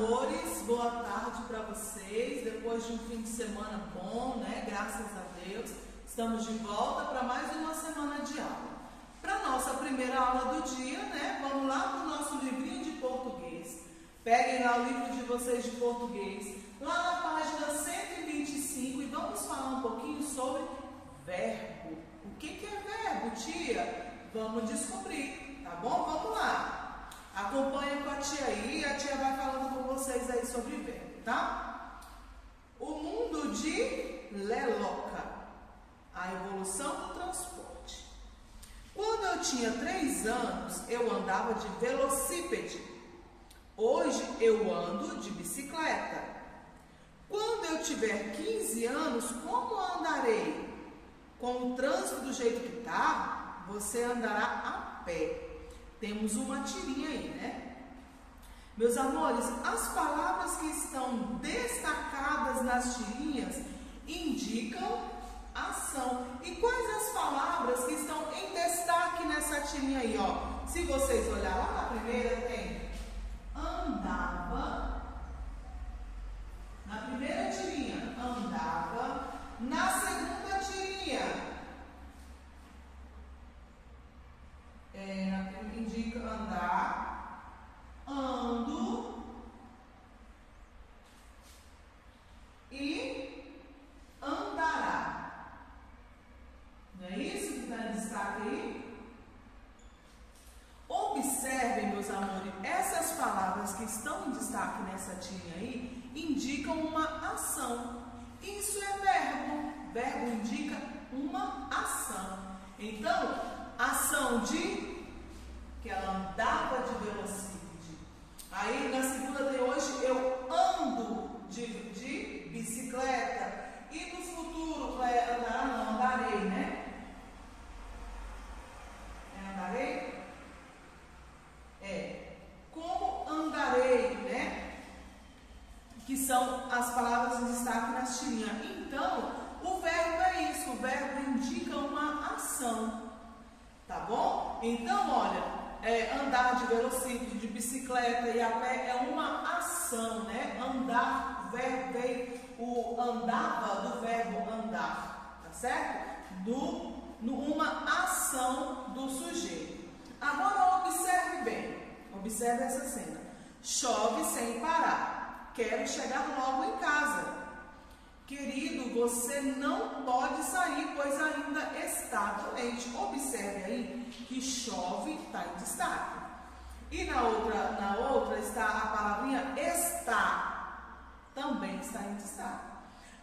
amores, boa tarde para vocês. Depois de um fim de semana bom, né? Graças a Deus, estamos de volta para mais uma semana de aula. Para nossa primeira aula do dia, né? Vamos lá para o nosso livrinho de português. Peguem lá o livro de vocês de português, lá na página 125 e vamos falar um pouquinho sobre verbo. O que, que é verbo, tia? Vamos descobrir, tá bom? Vamos lá. Acompanha com a tia aí, a tia vai com vocês aí sobre verbo, tá? O mundo de Leloca, a evolução do transporte. Quando eu tinha três anos, eu andava de velocípede. Hoje eu ando de bicicleta. Quando eu tiver 15 anos, como andarei? Com o trânsito do jeito que está, você andará a pé. Temos uma tirinha aí, né? Meus amores, as palavras que estão destacadas nas tirinhas indicam ação. E quais as palavras que estão em destaque nessa tirinha aí, ó? Se vocês olharem lá na primeira, tem andava. Na primeira tirinha, andava. Na segunda tirinha, é, indica andar, ando e andará. Não é isso que está em destaque aí? Essas palavras que estão em destaque nessa tinha aí indicam uma ação. Isso é verbo. Verbo indica uma ação. Então, ação de que ela andava de velocípede. Aí na segunda de hoje eu ando de, de bicicleta. E no futuro, vai andar, não, andarei, né? É andarei? É. Como andarei, né? Que são as palavras Então, o verbo é isso, o verbo indica uma ação. Tá bom? Então, olha, é, andar de velocípede, de bicicleta e a pé é uma ação, né? Andar, verbo, veio o andava do verbo andar, tá certo? Do, no, uma ação do sujeito. Agora observe bem, observe essa cena. Chove sem parar. Quero chegar logo em casa. Querido, você não pode sair, pois ainda está doente. Observe aí que chove está em destaque. E na outra, na outra está a palavrinha está. Também está em destaque.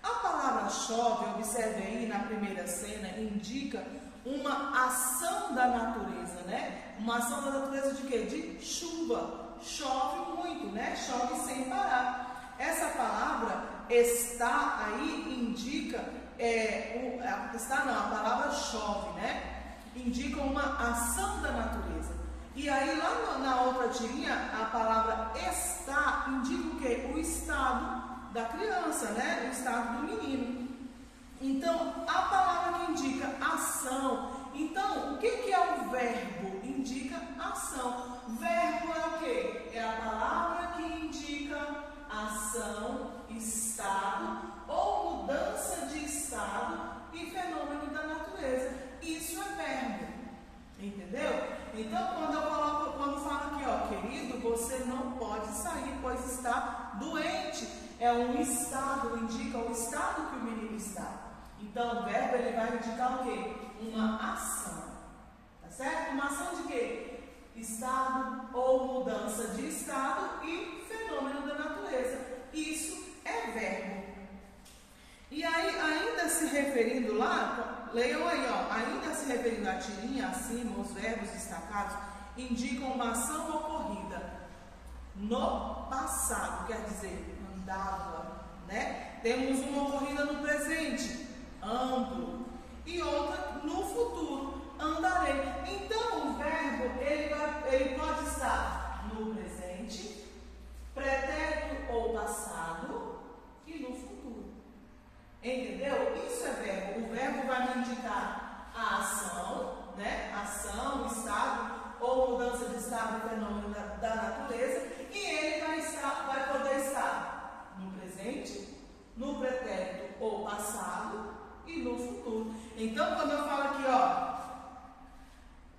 A palavra chove, observe aí na primeira cena, indica uma ação da natureza, né? Uma ação da natureza de quê? De chuva. Chove muito, né? Chove sem parar. Essa palavra está aí indica, é, o, está não, a palavra chove, né? Indica uma ação da natureza. E aí lá na outra tirinha, a palavra está indica o quê? O estado da criança, né? O estado do menino. Então, a palavra que indica ação. Então, o que, que é o verbo? Indica ação. Verbo é o quê? É a palavra você não pode sair, pois está doente. É um estado, indica o estado que o menino está. Então, o verbo ele vai indicar o quê? Uma ação. Tá certo? Uma ação de quê? Estado ou mudança de estado e fenômeno da natureza. Isso é verbo. E aí, ainda se referindo lá, leiam aí, ó, ainda se referindo à tirinha acima, os verbos destacados indicam uma ação ocorrida no passado, quer dizer, andava, né? Temos uma ocorrida no presente, ando, e outra no futuro, andarei. Então, o verbo, ele, vai, ele pode estar no presente, pretérito ou passado e no futuro. Entendeu? Isso é verbo. O verbo vai me indicar a ação, né? Ação, estado ou mudança de estado fenômeno da, da natureza, e ele vai, estar, vai poder Então, quando eu falo aqui, ó,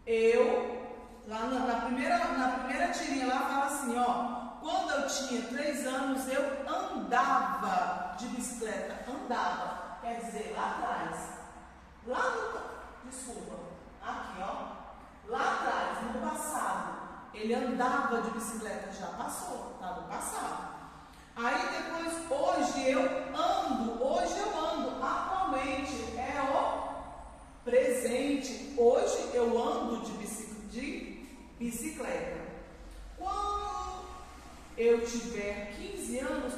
eu, lá na, na primeira, na primeira tirinha lá fala assim, ó, quando eu tinha três anos, eu andava de bicicleta. Andava, quer dizer, lá atrás. Lá no. Desculpa. Aqui, ó. Lá atrás, no passado. Ele andava de bicicleta, já passou, tá no passado. Aí depois, hoje eu ando, hoje eu ando. Atualmente é o presente. Hoje eu ando de bicicleta. Eu tiver 15 anos,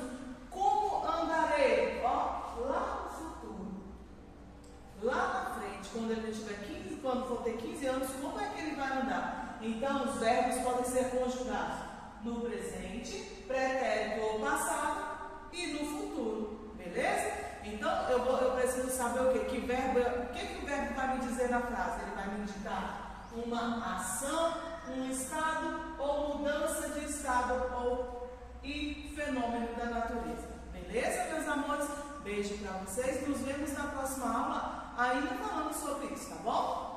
como andarei? Ó, lá no futuro. Lá na frente, quando ele tiver 15, quando for ter 15 anos, como é que ele vai andar? Então, os verbos podem ser conjugados no presente, pretérito ou passado e no futuro. Beleza? Então, eu, vou, eu preciso saber o quê? Que verbo, o que, que o verbo vai me dizer na frase? Ele vai me indicar uma ação, um estado ou e fenômeno da natureza. Beleza, meus amores? Beijo para vocês. Nos vemos na próxima aula, ainda falando sobre isso, tá bom?